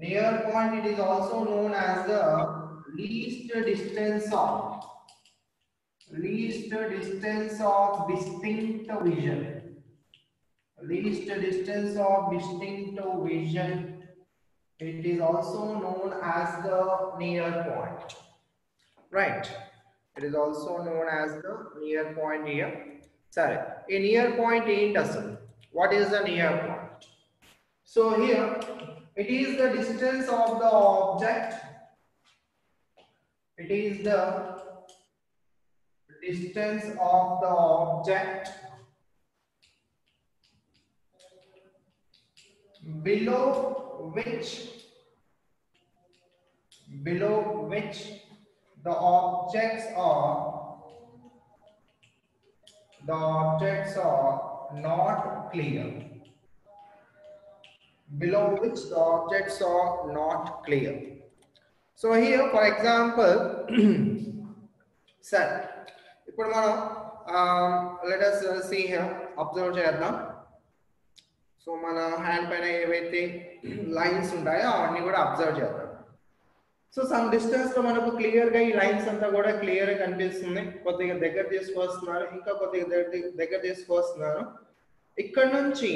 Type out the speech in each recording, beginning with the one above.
Near point, it is also known as the least distance of least distance of distinct vision. Least distance of distinct vision. It is also known as the near point. Right. It is also known as the near point here. Sorry. A near point in doesn't. What is the near point? So here it is the distance of the object. It is the distance of the object below which below which the objects are the objects are not clear below which the objects are not clear so here for example sir ఇప్పుడు మనం let us see here observe చేద్దాం so మన hand పైన ఏవైతే lines ఉంటాయో అవన్నీ కూడా observe చేద్దాం సో సమ్ డిస్టెన్స్ లో మనకు క్లియర్ గా ఈ లైన్స్ అంతా కూడా క్లియర్ గా కనిపిస్తుంది కొద్దిగా దగ్గర తీసుకొస్తున్నారు ఇంకా కొద్దిగా దగ్గర- దగ్గర తీసుకొస్తున్నారు ఇక్కడ నుంచి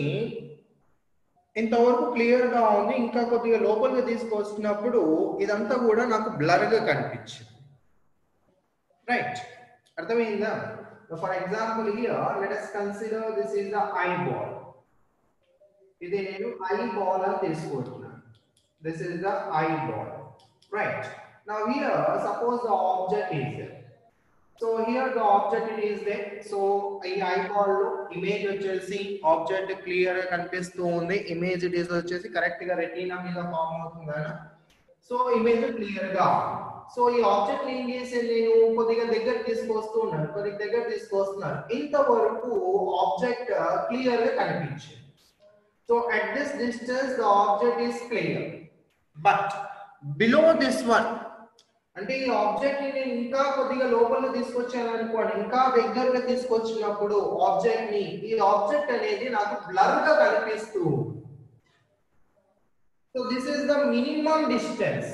ఇంతవరకు క్లియర్గా ఉంది. ఇంకా కొద్దిగా లోపలికి తీసుకొస్తున్నప్పుడు ఇదంతా కూడా నాకు బ్లర్గా కనిపించింది. రైట్. అర్థమైందా? For example here let us consider this is the eye ball ఇది నేను ఐ బాల్ అని తీసుకుంటున్నాను. This is the eye ball right now here suppose the object is here the object it is the so ఈ eye ball లో image వచ్చేసి object clear గా కనిపిస్తూ ఉంది ఇమేజ్ ఇట్ ఈస్ వచ్చేసి కరెక్ట్ గా రెటీనా మీద ఫామ్ అవుతుంది కదా సో ఇమేజ్ క్లియర్ గా సో ఈ ఆబ్జెక్ట్ ఏం చేసి నేను కొద్దిగా దగ్గర తీసుకొస్తూ ఉన్నాను కొద్దిగా దగ్గర తీసుకొస్తున్నాను ఇంతవరకు ఆబ్జెక్ట్ క్లియర్ గా కనిపించింది so at this distance the object is clear but below this one అంటే ఈ ఆబ్జెక్ట్ని నేను ఇంకా కొద్దిగా లోపల తీసుకొచ్చాను అనుకోండి ఇంకా దగ్గరగా తీసుకొచ్చినప్పుడు ఆబ్జెక్ట్ని ఈ ఆబ్జెక్ట్ అనేది నాకు బ్లర్గా కనిపిస్తూ so this is the minimum distance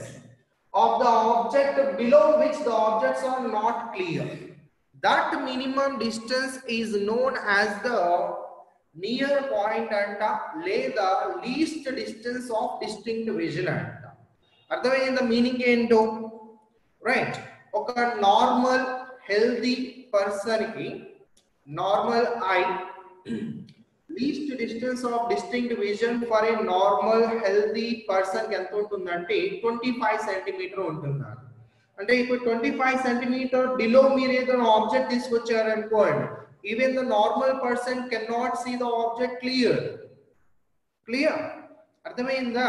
of the object below which the objects are not clear that minimum distance is known as the near point అంట లేదా least distance of distinct vision అంట అర్థమైందా? Meaning ఏంటో? Right ఒక normal healthy పర్సన్కి normal eye least distance of distinct vision for a normal healthy person ఎంత ఉంటుందంటే twenty five centimetre ఉంటుంది అంటే ఇప్పుడు ట్వంటీ ఫైవ్ సెంటీమీటర్ బిలో మీరు ఏదైనా object తీసుకొచ్చారనుకోండి even the normal person can not see the object clear clear అర్థమైందా?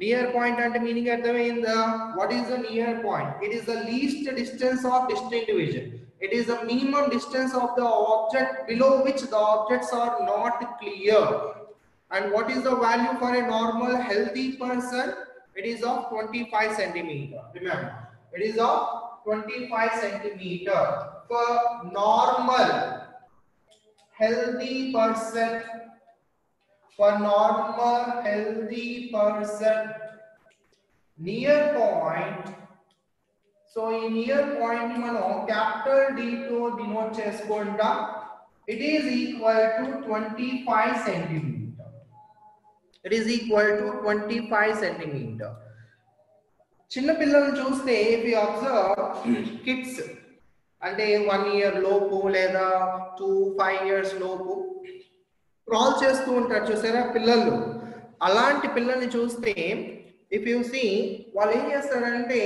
Near point and meaning at the in the what is the near point? It is the least distance of distinct vision. It is the minimum distance of the object below which the objects are not clear. And what is the value for a normal healthy person? It is of 25 centimeter. Remember, it is of 25 centimeter. For normal healthy person for normal healthy person near point so ఈ near point మనం capital D తో denote చేసుకుంటా it is equal to twenty five centimetre it is equal to twenty five centimetre చిన్న పిల్లల్ని చూస్తే we observe kids అంటే one year లోపు లేదా టూ ఫైవ్ ఇయర్స్ లోపు క్రాల్ చేస్తూ ఉంటారు చూసారా పిల్లలు? అలాంటి పిల్లల్ని చూస్తే ఇఫ్ యూ సీ వాళ్ళు ఏం చేస్తారంటే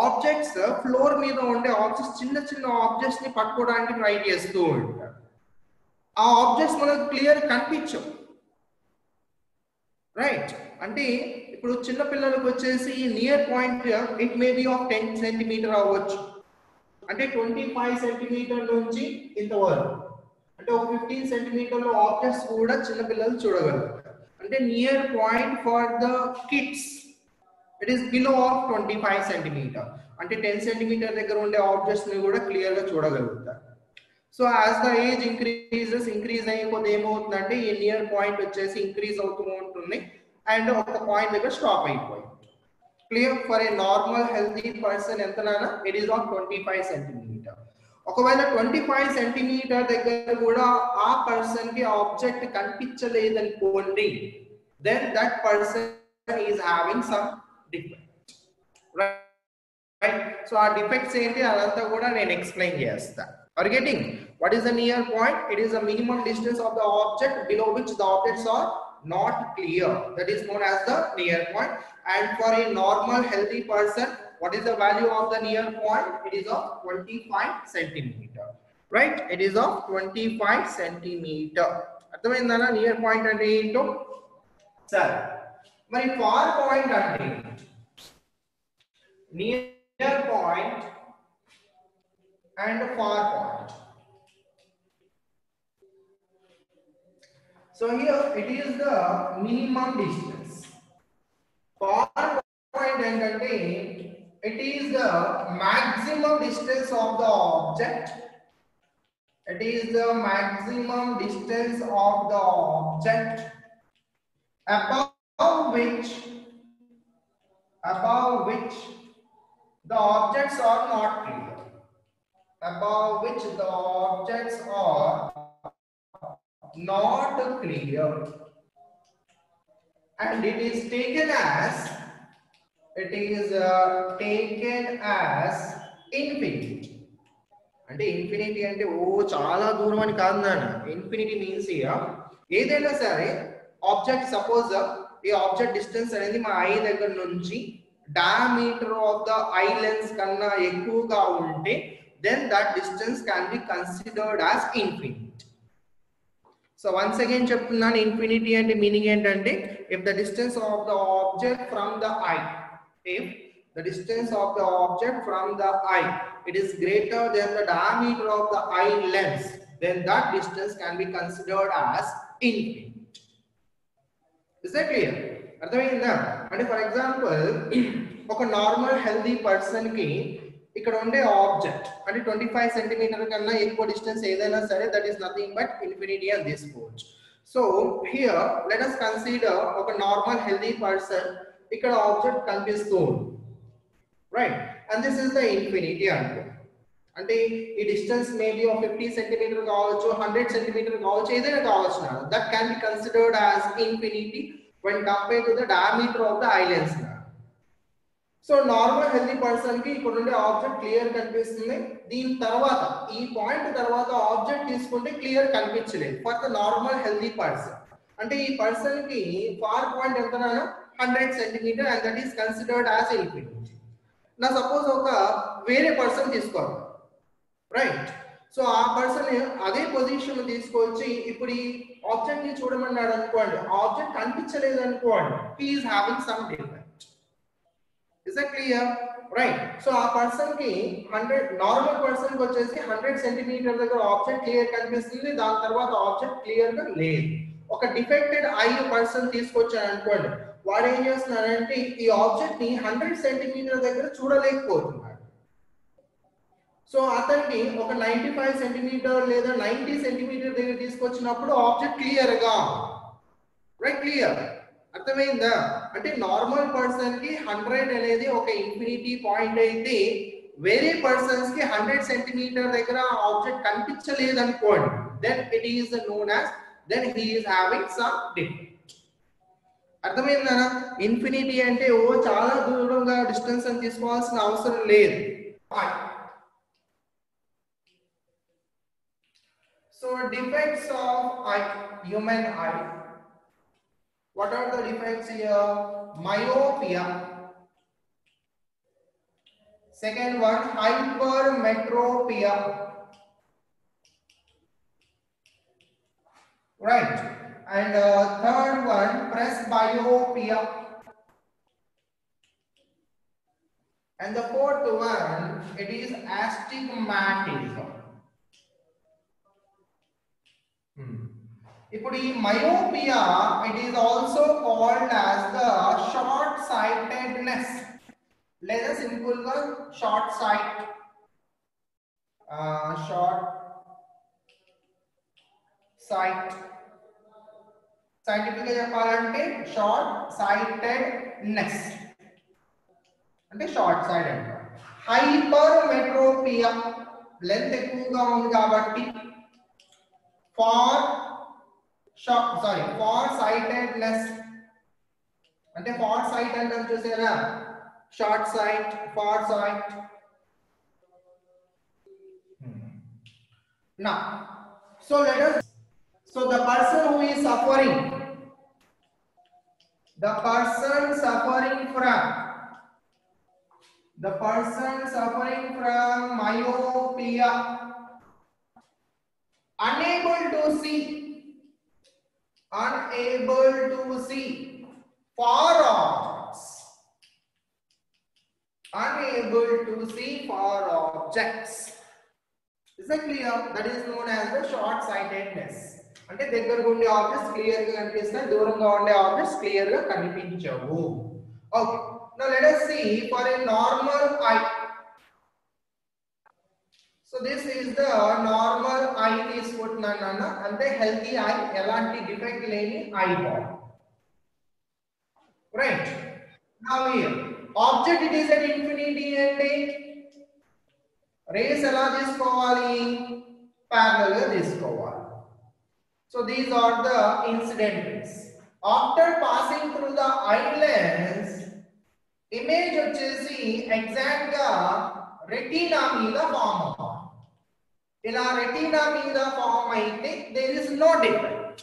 ఆబ్జెక్ట్స్ ఫ్లోర్ మీద ఉండే ఆబ్జెక్ట్స్ చిన్న చిన్న ఆబ్జెక్ట్స్ని పట్టుకోవడానికి ట్రై చేస్తూ ఉంటారు. ఆ ఆబ్జెక్ట్స్ మనకు క్లియర్ కనిపించవు. రైట్ అంటే ఇప్పుడు చిన్న పిల్లలకు వచ్చేసి near point it may be of ten centimetre అవ్వచ్చు. అంటే ట్వంటీ ఫైవ్ సెంటీమీటర్ నుంచి ఇంతవరకు. అంటే ఒక ఫిఫ్టీన్ సెంటీమీటర్లో ఆబ్జెక్ట్స్ కూడా చిన్నపిల్లలు చూడగలుగుతారు. అంటే near point for the kids it is below of twenty five centimetre అంటే టెన్ సెంటీమీటర్ దగ్గర ఉండే ఆబ్జెక్ట్స్ని కూడా క్లియర్గా చూడగలుగుతారు. So as the age increases increase అయిపోతే ఏమవుతుందంటే ఈ నియర్ పాయింట్ వచ్చేసి ఇంక్రీజ్ అవుతూ ఉంటుంది. అండ్ ఒక పాయింట్ దగ్గర స్టాప్ అయిపోయింది clear for a normal healthy person ఎంతనైనా? It is of twenty five centimetre ఒకవేళ ట్వంటీ ఫైవ్ సెంటీమీటర్ దగ్గర కూడా ఆ పర్సన్ కి object కనిపించలేదనుకోండి then that person is having some defect right so ఆ డిఫెక్ట్స్ ఏంటి అదంతా కూడా నేను ఎక్స్ప్లెయిన్ చేస్తా are getting what is the near point it is the minimum distance of the object below which the objects are not clear that is known as the near point and for a normal healthy person what is the value of the near point it is of 25 centimeter right it is of 25 centimeter అర్థమైందనా near point అంటే ఏంటో సరే మరి far point అంటే near point and for point So here it is the minimum distance. Far point ఏంటంటే it is the maximum distance of the object. It is the maximum distance of the object above which above which the objects are not clear. Above which the objects are not clear and it is taken as it is uh, taken as infinity. అంటే infinity అంటే ఓ చాలా దూరం అని కాదు నాన్న. Infinity means ఏదైనా సరే ఆబ్జెక్ట్ సపోజ్ ఈ ఆబ్జెక్ట్ డిస్టెన్స్ అనేది మా ఐ దగ్గర నుంచి diameter of the eye lens కన్నా ఎక్కువగా ఉంటే then that distance can be considered as infinity so once again చెప్తున్నాను ఇన్ఫినిటీ అంటే మీనింగ్ ఏంటంటే if the distance of the object from the eye if the distance of the object from the I it is greater than the diameter of the eye lens then that distance can be considered as infinite is that clear అర్థమైందా అంటే for example ఒక normal healthy person కి ఇక్కడ ఉండే object అంటే twenty five centimetre కన్నా ఎక్కువ distance ఏదైనా సరే that is nothing but infinity అని తీసుకోవచ్చు so here let us consider ఒక నార్మల్ హెల్దీ పర్సన్ ఇక్కడ ఆబ్జెక్ట్ కనిపిస్తూ ఉంది. Right and this is the infinity అనుకో అంటే ఈ డిస్టెన్స్ మేబీ ఒక ఫిఫ్టీ సెంటీమీటర్ కావచ్చు హండ్రెడ్ సెంటీమీటర్ కావచ్చు ఏదైనా కావచ్చు that can be considered as infinity when compare to the diameter of the eye lens so normal healthy పర్సన్కి ఇక్కడ ఉండే ఆబ్జెక్ట్ క్లియర్ కనిపిస్తుంది. దీని తర్వాత ఈ పాయింట్ తర్వాత ఆబ్జెక్ట్ తీసుకుంటే క్లియర్ కనిపించలేదు. For the normal healthy person అంటే ఈ పర్సన్కి ఫార్ పాయింట్ ఎంత hundred centimetre and that is considered as infinity నా సపోజ్ ఒక వేరే పర్సన్ తీసుకోవాలి. రైట్ సో ఆ పర్సన్ అదే పొజిషన్ తీసుకొచ్చి ఇప్పుడు ఈ ఆబ్జెక్ట్ని చూడమన్నాడు అనుకోండి. ఆబ్జెక్ట్ కనిపించలేదు అనుకోండి. He is having some defect is that clear right so ఆ పర్సన్కి హండ్రెడ్ నార్మల్ పర్సన్కి వచ్చేసి హండ్రెడ్ సెంటీమీటర్ దగ్గర ఆబ్జెక్ట్ క్లియర్ కనిపిస్తుంది. దాని తర్వాత ఆబ్జెక్ట్ క్లియర్గా లేదు. ఒక డిఫెక్టెడ్ ఐ పర్సన్ తీసుకొచ్చాడు అనుకోండి. వాడు ఏం చేస్తున్నాడంటే ఈ ఆబ్జెక్ట్ని హండ్రెడ్ సెంటీమీటర్ దగ్గర చూడలేకపోతున్నాడు. సో అతనికి ఒక నైన్టీ ఫైవ్ సెంటీమీటర్ లేదా నైన్టీ సెంటీమీటర్ దగ్గర తీసుకొచ్చినప్పుడు ఆబ్జెక్ట్ క్లియర్గా రైట్ క్లియర్ అర్థమైందా? అంటే నార్మల్ పర్సన్కి హండ్రెడ్ అనేది ఒక ఇన్ఫినిటీ పాయింట్ అయితే వేరే పర్సన్స్కి హండ్రెడ్ సెంటీమీటర్ దగ్గర ఆబ్జెక్ట్ కనిపించలేదు అనుకోండి then it is known as then he is having some different అర్థమైందా ఇన్ఫినిటీ అంటే ఓ చాలా దూరంగా డిస్టెన్స్ అని తీసుకోవాల్సిన అవసరం లేదు so defects of I human I what are the defects here myopia second one hyper మెట్రోపియా right And uh, third one, presbyopia. And the fourth one, it is astigmatism. Hmm. If the myopia, it is also called as the short-sightedness. Let us include the short sight. Uh, short sight. Scientific గా చెప్పాలంటే short sightedness అంటే short side అంటారు hyper మెట్రోపియా length ఎక్కువగా ఉంది కాబట్టి far sorry far sightedness అంటే far site అంటాం చూసారా short sight far sight now so let us so the person who is suffering the person suffering from the person suffering from myopia unable to see unable to see far objects unable to see far objects. Is that clear? That is known as the short sightedness అంటే దగ్గరగా ఉండే objects క్లియర్గా కనిపిస్తాయి దూరంగా ఉండే objects క్లియర్గా కనిపించవు. Okay now let us see for a normal eye. So this is the normal eye తీసుకుంటున్నాను నాన్న. అంటే హెల్తీ ఐ ఎలాంటి డిఫెక్ట్ లేని eye ball right now here object it is at infinity అండి రేస్ ఎలా తీసుకోవాలి? ప్యారలల్గా తీసుకోవాలి. So these are the incident race after passing through the eye lens image వచ్చేసి ఎగ్జాక్ట్ గా రెటీనా మీద ఫామ్ అవ్వాలి ఇలా రెటీనా మీద ఫామ్ అయితే there is no different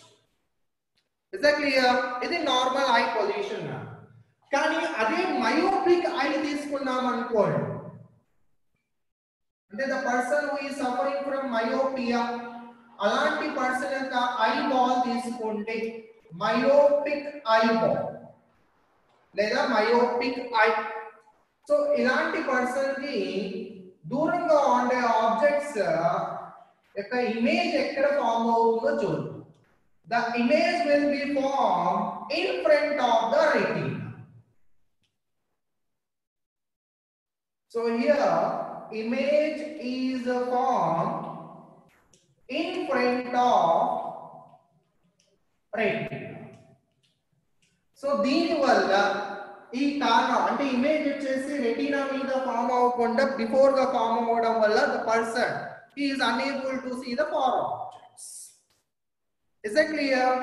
is clear ఇది నార్మల్ ఐ పొజిషన్ కానీ అదే మయోపిక్ ఐ తీసుకున్నాం అనుకోండి అంటే ద పర్సన్ హూ ఈ సఫరింగ్ ఫ్రమ్ మయోపియా అలాంటి పర్సన్ యొక్క ఐ బాల్ తీసుకుంటే మయోపిక్ ఐ బాల్ లేదా మయోపిక్ ఐ సో ఇలాంటి పర్సన్ కి దూరంగా ఉండే ఆబ్జెక్ట్స్ యొక్క ఇమేజ్ ఎక్కడ ఫామ్ అవుతుందో చూద్దాం the image will be form in front of the retina so here image is formed in front of retina. సో దీని వల్ల ఈ కారణం అంటే ఇమేజ్ వచ్చేసి రెటీనా మీద ఫామ్ అవ్వకుండా బిఫోర్గా ఫామ్ అవ్వడం వల్ల the person is unable to see the far objects is clear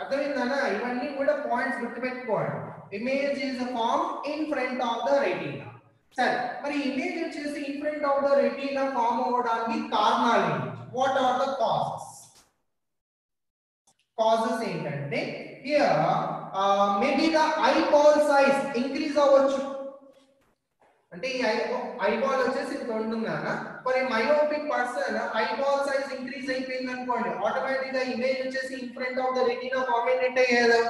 అర్థమైందనా? ఇవన్నీ కూడా పాయింట్స్ గుర్తుపెట్టుకోండి. Image is form in front of the retina సరే మరి ఇమేజ్ వచ్చేసి in front of the retina form అవ్వడానికి కారణాలు ఏంటి? What are the causes? Causes ఏంటంటే uh, maybe the eyeball size increase అవ్వచ్చు. అంటే ఈ ఐబాల్ వచ్చేసి ఇంత ఉంటుందా మరి myopic person eyeball size increase అయిపోయింది అనుకోండి ఆటోమేటిక్గా ఇమేజ్ వచ్చేసి in front of the retina format అయ్యేదా.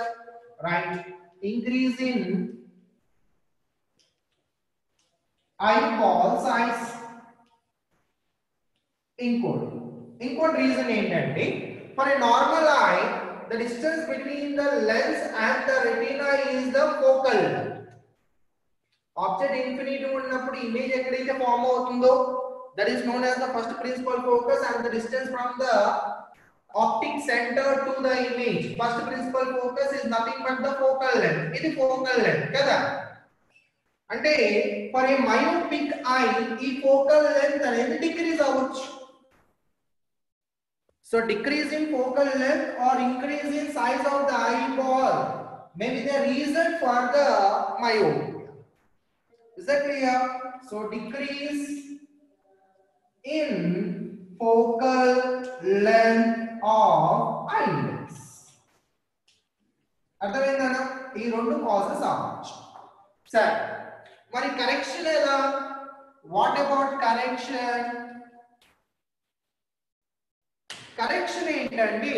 Right increase in eyeball size ఇంకోటి ఇంకోటి రీజన్ ఏంటంటే for normal eye the distance between the lens and the retina is the focal object infinity ఉన్నప్పుడు image ఎక్కడైతే form అవుతుందో that is known as the first principal focus and the distance from the optic centre to the image first principal focus is nothing but the focal length ఇది focal length కదా? అంటే for a myopic eye ఈ focal length అనేది decrease అవ్వచ్చు. So decrease in focal length or increase in size of the eyeball may be the reason for the myopia. Is that clear? So decrease in focal length of eye lens. అర్థమైందనా ఈ రెండు causes అవ్వచ్చు సరే మరి correction ఎలా What about correction? Correction ఏంటంటే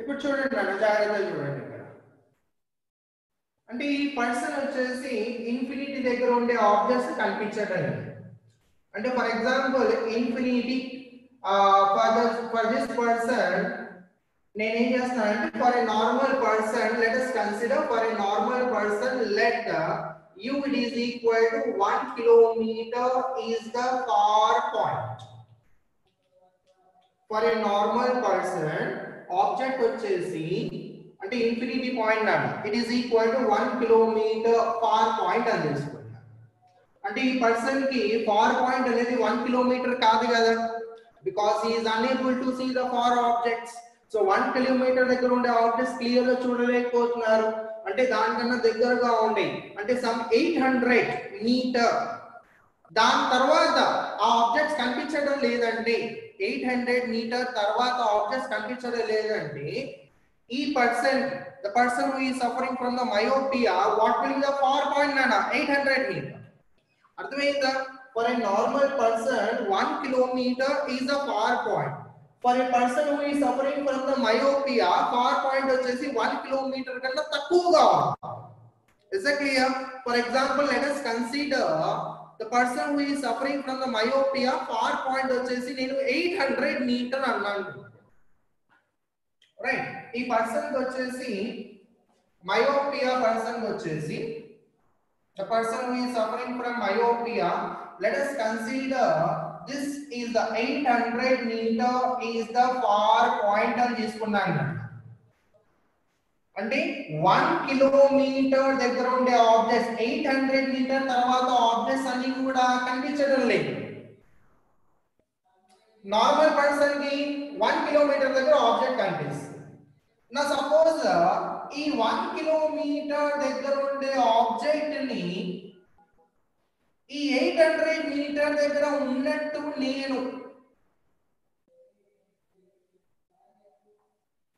ఇప్పుడు చూడండి నన్ను జాగ్రత్తగా చూడండి ఇక్కడ. అంటే ఈ పర్సన్ వచ్చేసి ఇన్ఫినిటీ దగ్గర ఉండే ఆబ్జెక్ట్స్ కనిపించడం అంటే for example infinity for the for this person నేనేం చేస్తానంటే for a normal person let us consider for a normal person let u it is equal to 1 kilometer is the far point for a normal person object వచ్చేసి అంటే infinity point అంట it is equal to one kilometre far point అని తీసుకుంటాం అంటే ఈ person కి far point అనేది one kilometre కాదు కదా because is unable to see the far objects so one kilometre దగ్గర ఉండే ఆబ్జెక్ట్స్ క్లియర్గా చూడలేకపోతున్నారు. అంటే దానికన్నా దగ్గరగా ఉండే. అంటే సమ్ ఎయిట్ హండ్రెడ్ మీటర్ దాని తర్వాత ఆ ఆబ్జెక్ట్స్ కనిపించడం లేదంటే ఎయిట్ హండ్రెడ్ మీటర్ తర్వాత ఆబ్జెక్ట్స్ కనిపించడం లేదంటే ఈ పర్సన్ ద పర్సన్ హూ ఈ suffering from the myopia what will the far point నానా ఎయిట్ హండ్రెడ్ మీటర్ అర్థమైందా? For a normal person one kilometre is the far point for a person who ఈ suffering from the myopia far point వచ్చేసి one kilometre కన్నా తక్కువగా is clear for example let us consider the person who ఈ suffering from the myopia far point వచ్చేసి నేను eight hundred metre అన్నాను right ఈ person వచ్చేసి మయోపియా పర్సన్ వచ్చేసి the person who is suffering from myopia let us consider this is the eight hundred metre is the far point అని తీసుకున్నాను. అంటే one kilometre దగ్గర ఉండే ఆబ్జెక్ట్స్ ఎయిట్ హండ్రెడ్ మీటర్ తర్వాత ఆబ్జెక్ట్స్ అన్ని కూడా కనిపించడం లేదు. నార్మల్ పర్సన్కి వన్ కిలోమీటర్ దగ్గర ఆబ్జెక్ట్ కనిపిస్తుంది. నా సపోజ్ ఈ వన్ కిలోమీటర్ దగ్గర ఉండే ఆబ్జెక్ట్ని ఈ ఎయిట్ హండ్రెడ్ మీటర్ దగ్గర ఉన్నట్టు నేను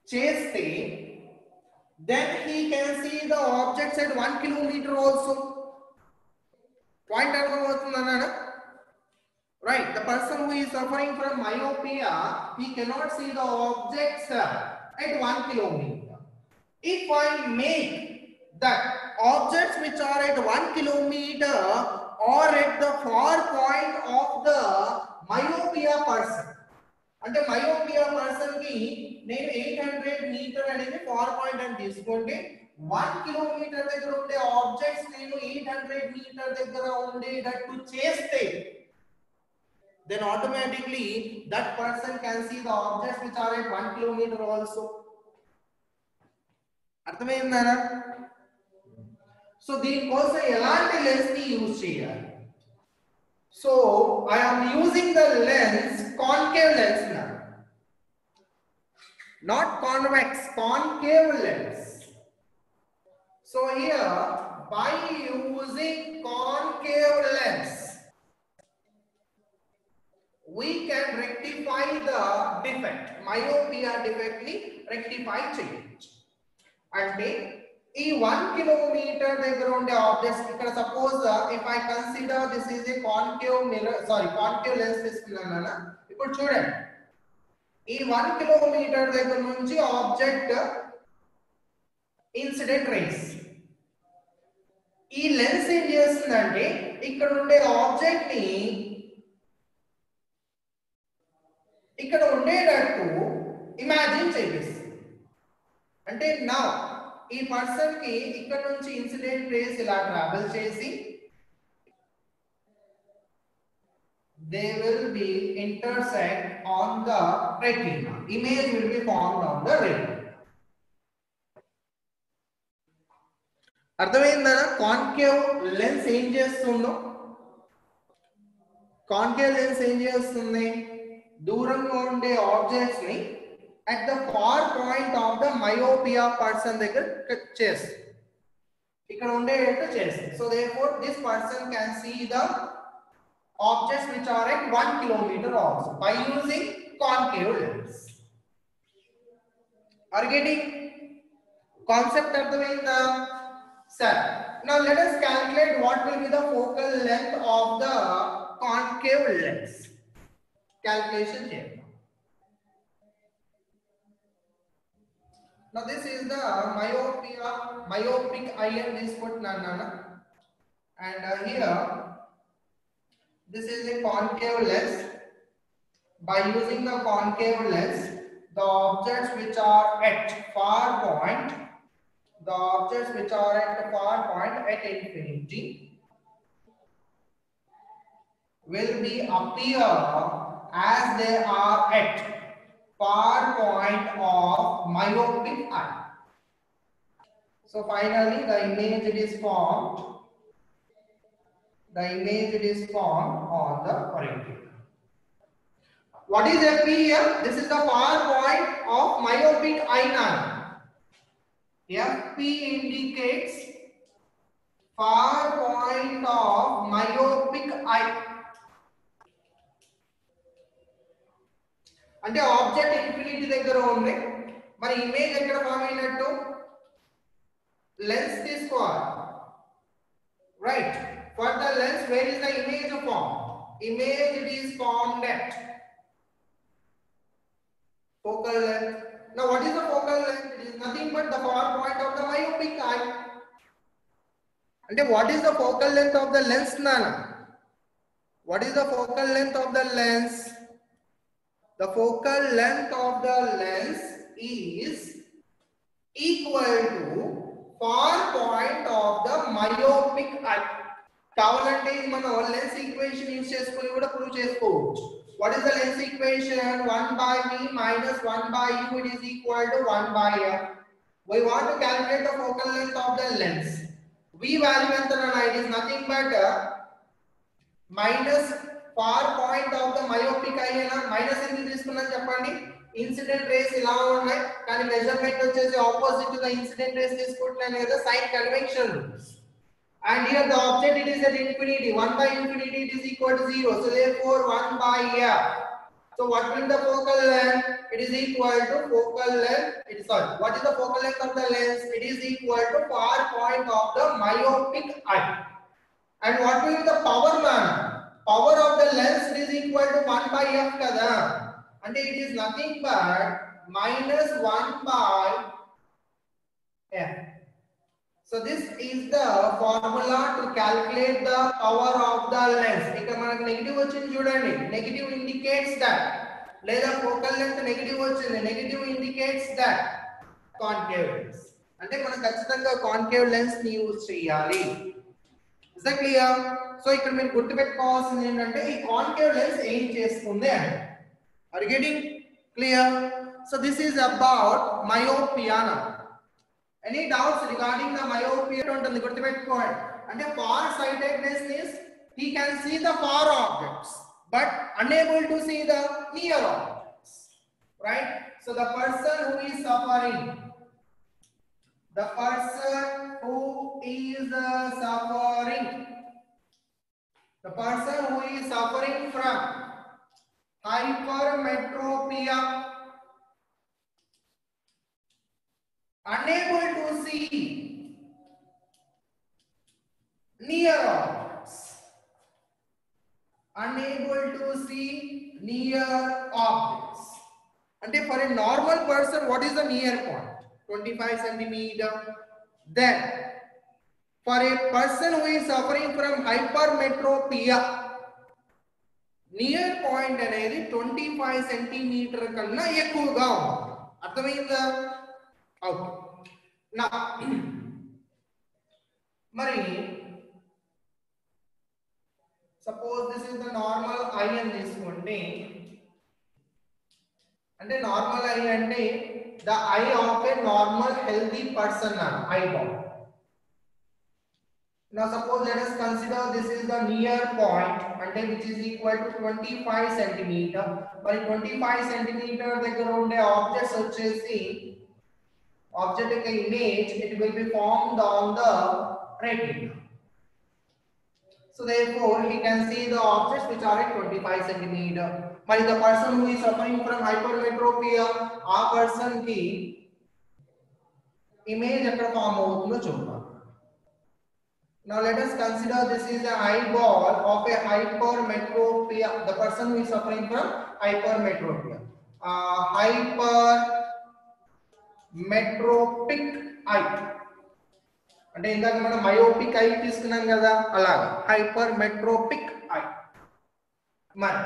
చేస్తే then he can see the objects at one kilometre also point అర్థమవుతుందన్నా Right, the person who is suffering from myopia, he cannot see the objects uh, at one kilometer. If I make that objects which are at one kilometer or at the far point of the myopia person, అంటే myopia పర్సన్కి నేను eight hundred metre అనేది far point అని తీసుకుంటే one kilometre దగ్గర ఉండే objects నేను eight hundred metre దగ్గర ఉండేటట్టు చేస్తే then automatically that person can see the objects which are at 1 kilometer also అర్థమైందా సో దీనికోసం ఎలాంటి లెన్స్ ని యూజ్ చేయాలి so I'm using the lens concave lens నా not convex concave lens so here by using concave lens we can rectify the defect myopia defect ని rectify చేయొచ్చు అంటే ఈ వన్ కిలోమీటర్ దగ్గర ఉండే ఆబ్జెక్ట్స్ ఇక్కడ suppose if I consider this is a concave mirror sorry concave lens తీసుకున్నాను ఇప్పుడు చూడండి. ఈ వన్ కిలోమీటర్ దగ్గర నుంచి ఆబ్జెక్ట్ ఇన్సిడెంట్ రేస్ ఈ లెన్స్ ఏం చేస్తుందంటే ఇక్కడ ఉండే ఆబ్జెక్ట్ని ఇక్కడ ఉండేటట్టు ఇమాజిన్ చేపిస్తుంది అంటే నా ఈ పర్సన్కి ఇక్కడ నుంచి ఇన్సిడెంట్ రేస్ ఇలా ట్రావెల్ చేసి they will be intersect on the retina. Image will be formed on the retina. అర్థమైందా? కాన్కేవ్ లెన్స్ ఏం చేస్తుందో? కాన్కేవ్ లెన్స్ ఏం చేస్తుంది? దూరంగా ఉండే ఆబ్జెక్ట్స్ని at the far point of the myopia person దగ్గర చేస్తుంది ఇక్కడ ఉండేటట్టు చేస్తుంది so they four this person can see the objects which are at one kilometre also by using concave lens are getting concept అర్థమైందా సరే now let us calculate what will be the focal length of the concave lens calculation చేద్దాం Now this is the myopia, myopic island is put nanana. And uh, here, this is a concave lens. By using the concave lens, the objects which are at far point, the objects which are at far point at infinity will be appear as they are at far point of myopic eye So finally the image it is formed. The image it is formed on the retina. What is FP here? This is the far point of myopic eye now. FP indicates far point of myopic eye. అంటే object infinity దగ్గర ఉంది మరి image ఎక్కడ form అయినట్టు lens తీసుకోవాలి right for the lens where is the image form image it is formed at focal length. Now, what is the focal length? It is nothing but the far point of the myopic eye. And what is the focal length of the lens, Nana? What is the focal length of the lens? The focal length of the lens is equal to far point of the myopic eye. కావాలంటే ఇది మనం lens equation use చేసుకొని కూడా prove చేసుకోవచ్చు what is the lens equation 1 by v minus 1 by u it is equal to 1 by f we want to calculate the focal length of the lens v value ఎంత it is nothing but uh, minus Far point of the myopic eye na minus angle tisukunnan cheppandi incident rays ila unnai kani measurement vachese opposite to the incident rays tisukuntunnanu the sign convention. And here the object it is at infinity. 1 by infinity it is equal to 0 so therefore 1 by here. So what will the focal length? It is equal to focal length. It is sorry what is the focal length of the lens? It is equal to far point of the myopic eye. And what will be the power manner power of the lens it is equal to 1 by f kada and it is nothing but minus 1 by f So this is the formula to calculate the power of the lens. ఇక్కడ మనకు negative వచ్చింది చూడండి negative indicates that లేదా focal length negative వచ్చింది negative indicates that concave lens అంటే మనం ఖచ్చితంగా concave lens ని యూజ్ చేయాలి ఇస్ దట్ క్లియర్ సో ఇక్కడ మీరు గుర్తుపెట్టుకోవాల్సింది ఏంటంటే ఈ కాన్కేవ్ లెన్స్ ఏం చేస్తుంది అంటే are getting clear so this is about మయోపియానా any doubts regarding the myopia ఉంటుంది గుర్తుపెట్టుకోండి. అంటే far sightedness is he can see the far objects but unable to see the near objects right so the person who is suffering the person who is uh, suffering. The person who is suffering from hypermetropia. Unable to see near objects unable to see near objects. అంటే for a normal person what is the near point 25 centimeter. Then for a person who is suffering from hypermetropia near point అనేది twenty five centimetre కన్నా ఎక్కువగా ఉంది అర్థమైందా? Okay నా మరి suppose this is the normal eye అని తీసుకోండి. అంటే నార్మల్ ఐ అంటే the I of A normal healthy person eye ball Now suppose let us consider this is the near point అంటే which is equal to 25 centimeter మరి 25 centimeter దగ్గర ఉండే objects వచ్చేసి object యొక్క image it will be formed on the retina so therefore he can see the objects which are at 25 centimeter మరి the person who is suffering from hypermetropia ఆ person కి image ఎక్కడ form అవుతుందో చూద్దాం Now let us consider this is an eyeball of a hypermetropia. The person who is suffering from hypermetropia. Uh, hypermetropic eye. అంటే ఇందాక మనం myopic I తీసుకున్నాం కదా అలాగా హైపర్మెట్రోపిక్ ఐ మరి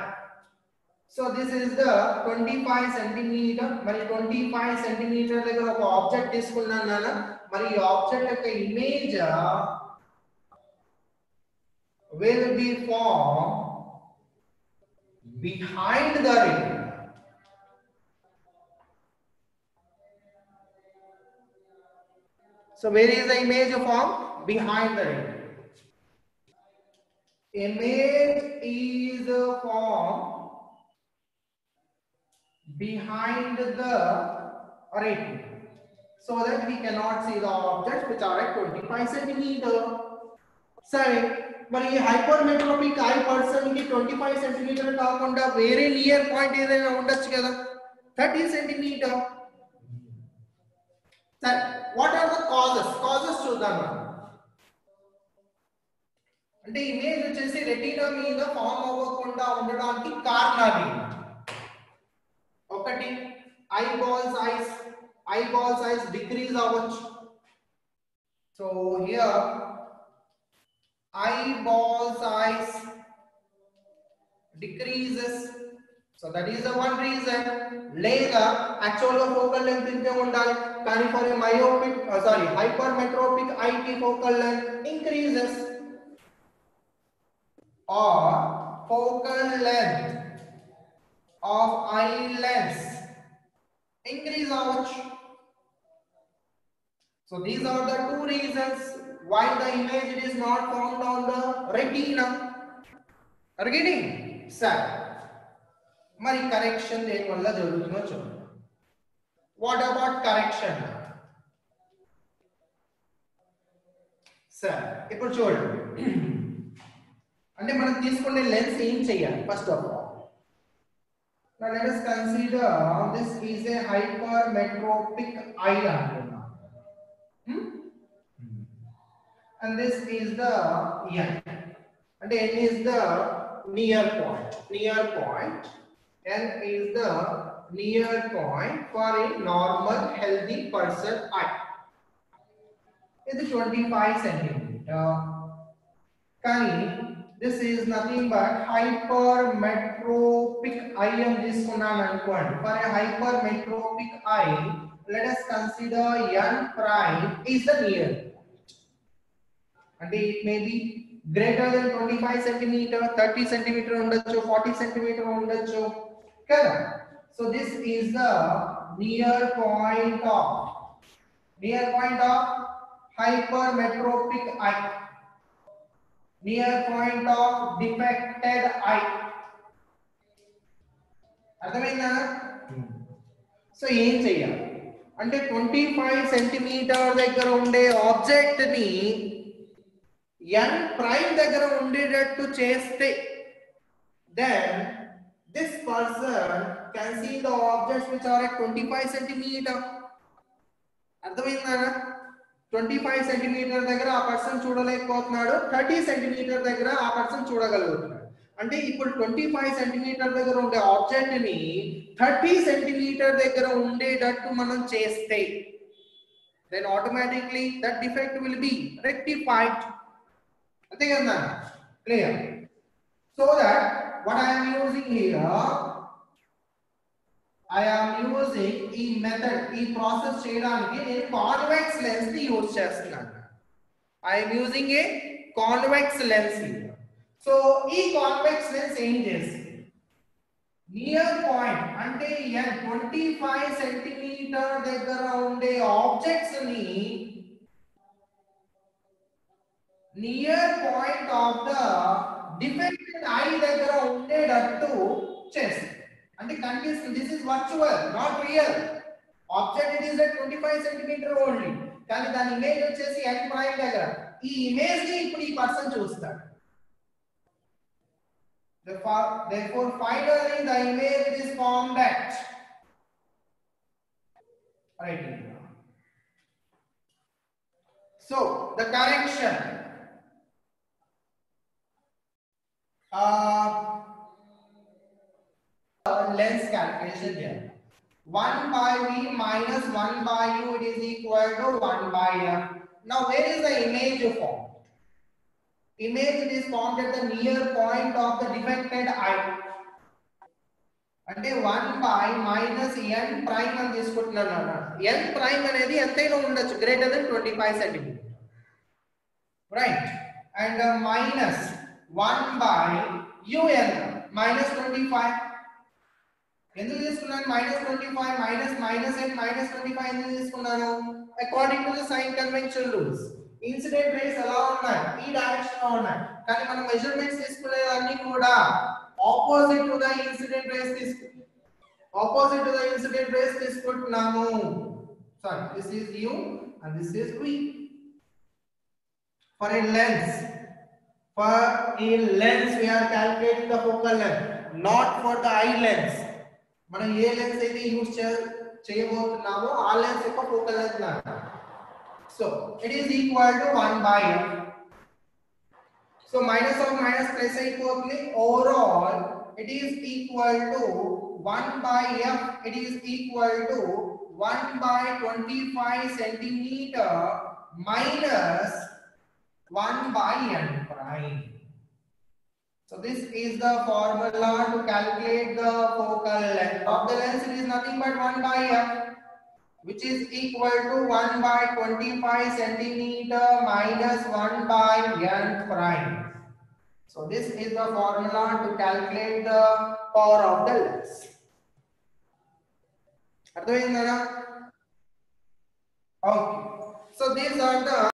So this is the twenty five centimetre మరి twenty five centimetre దగ్గర ఒక ఆబ్జెక్ట్ తీసుకున్నాను నాన్న మరి ఈ ఆబ్జెక్ట్ యొక్క image will be formed behind the retina. So So where is the image formed? Behind the retina. Image is formed behind the retina so that we cannot see the objects which are at 25 centimeter. సరే మరి ఈ హైపర్మెట్రోపిక్ I person కి 25 centimetre కాకుండా వేరే near point ఏదైనా ఉండొచ్చు కదా 30 centimetre సరే what are the causes causes చూద్దాం మనం అంటే ఇమేజ్ వచ్చేసి రెటీనా మీద ఫామ్ అవ్వకుండా ఉండడానికి కారణాలు ఒకటి eye ball size eye ball size decrease అవ్వచ్చు so here eye ball size decreases so that is the one reason లేదా యాక్చువల్ గా ఫోకల్ లెంగ్త్ ఇంతే ఉండాలి కానీ for a myopic sorry hypermetropic ఐకి focal length increases or focal length of eye lens increase అవ్వచ్చు So these are the two reasons why the image is not found on the retina. Are you getting? Sir. మరి correction దేని వల్ల జరుగుతుందో చూడండి what about correction sir ఇప్పుడు చూడండి అంటే మనం తీసుకునే లెన్స్ ఏం చేయాలి first of all Now let us consider this is a hypermetropic eye antenna. Hmm? And this is the N. And N is the near point. Near point. N is the near point for a normal healthy person eye. It's 25 centimeter. కానీ this is nothing but hypermetropic ion discontinuant. For a hypermetropic eye, let us consider n prime is the near. And it may be greater than 25 centimeter, 30 centimeter on the show, 40 centimeter on the. Okay. So this is the near point of near point of hypermetropic eye. Near point of defected eye. అర్థమైందా? So ఏం చెయ్యాలి? అంటే twenty five centimetre దగ్గర ఉండే ఆబ్జెక్ట్ని ఎన్ prime దగ్గర ఉండేటట్టు చేస్తే then this person can see the objects which are twenty five centimetre అర్థమైందా? ట్వంటీ ఫైవ్ సెంటీమీటర్ దగ్గర ఆ పర్సన్ చూడలేకపోతున్నాడు థర్టీ సెంటీమీటర్ దగ్గర ఆ పర్సన్ చూడగలుగుతున్నాడు. అంటే ఇప్పుడు ట్వంటీ ఫైవ్ సెంటీమీటర్ దగ్గర ఉండే ఆబ్జెక్ట్ని థర్టీ సెంటీమీటర్ దగ్గర ఉండేటట్టు మనం చేస్తే then automatically that defect will be rectified అంతే కదా? Clear so that what I'm using here I am using ఈ మెథడ్ ఈ ప్రాసెస్ చేయడానికి నేను కాన్వెక్స్ లెన్స్ని యూజ్ చేస్తున్నాను. I'm using a convex lens so ఈ కాన్వెక్స్ లెన్స్ ఏం చేస్తుంది? నియర్ పాయింట్ అంటే ఎన్ ట్వంటీ ఫైవ్ సెంటీమీటర్ దగ్గర ఉండే ఆబ్జెక్ట్స్ని near point of the defected eye దగ్గర ఉండేటట్టు చేస్తుంది. అంటే కనిపిస్తుంది this is virtual not real object it is at 25 centimetre only కానీ దాని ఇమేజ్ వచ్చేసి ఎన్ ప్రైమ్ దగ్గర. ఈ ఇమేజ్ని ఇప్పుడు ఈ పర్సన్ చూస్తాడు. Therefore finally the image is formed at. Right. Here. so the correction. Uh, lens calculation here. 1 by V minus 1 by U it is equal to 1 by M. Now where is the image formed? Image it is formed at the near point of the defected eye. అంటే one by minus N prime అని తీసుకుంటున్నాను అన్నమాట ఎన్ prime అనేది ఎంతైనా ఉండొచ్చు greater then twenty five centimetre right and minus one by UN minus twenty five ఎందుకు తీసుకున్నాను minus twenty five minus minus eight minus twenty five ఎందుకు తీసుకున్నాను according to the sign convention rules incident rays ఎలా ఉన్నాయి ఈ direction లో ఉన్నాయి కానీ మనం మెజర్మెంట్స్ తీసుకునేదాన్ని కూడా opposite to the incident rays తీసుకు opposite to the incident rays తీసుకుంటున్నాము sorry this is you and this is we for a lens for a lens we are calculating the focal length not for the eye lens మనం ఏ lens అయితే use చేయబోతున్నామో ఆ lens యొక్క focal length అన్నమాట so it is equal to 1 by so minus of minus plus అయిపోతుంది overall it is equal to 1 by F it is equal to 1 by 25 centimetre minus 1 by n prime. So this is the formula to calculate the focal length of the lens. It is nothing but 1 by f which is equal to 1 by 25 centimeter minus 1 by n prime. So this is the formula to calculate the power of the lens. Are doing that? Okay. So these are the